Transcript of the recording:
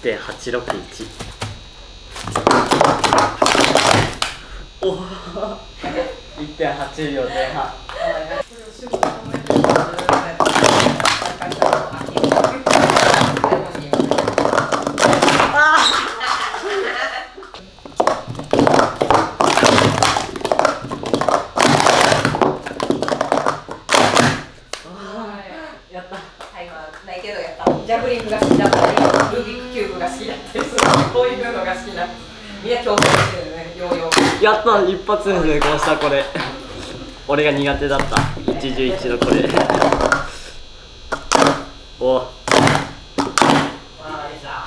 1.861おお1.8秒前半ジャグリングが好きだったり、ルービックキューブが好きだったりする。こういうのが好きな。みんな共通してるね、ヨーヨー。やった一発で成功したこれ俺が苦手だった111のこれ おわあ、いいさ。